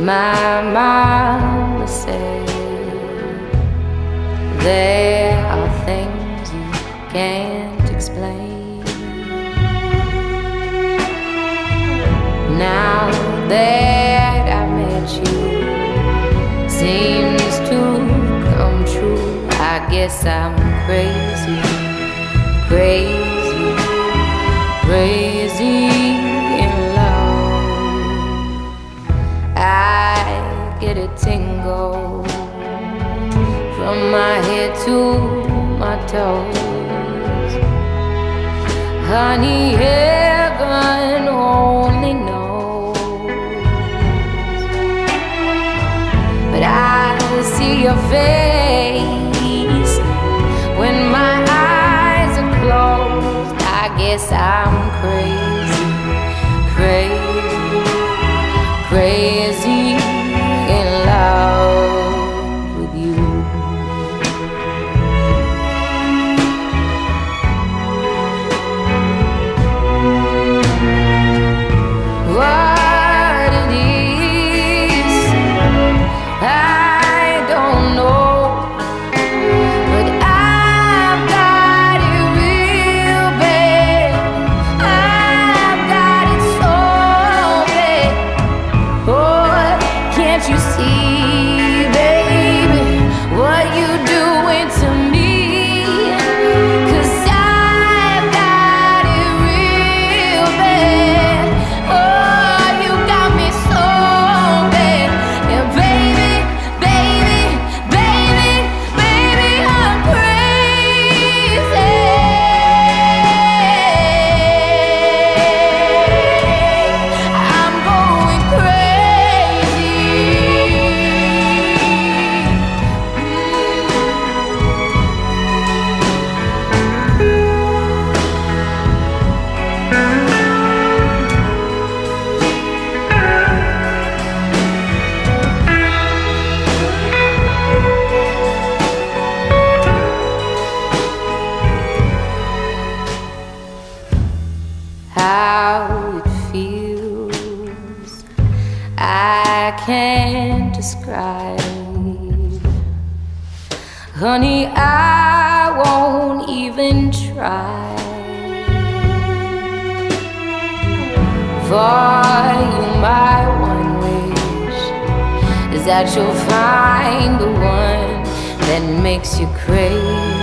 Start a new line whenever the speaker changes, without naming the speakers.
My mama said there are things you can't explain. Now that I met you, seems to come true. I guess I'm crazy, crazy, crazy my head to my toes. Honey, heaven I can't describe. Honey, I won't even try. For you, my one wish Is that you'll find the one That makes you Crazy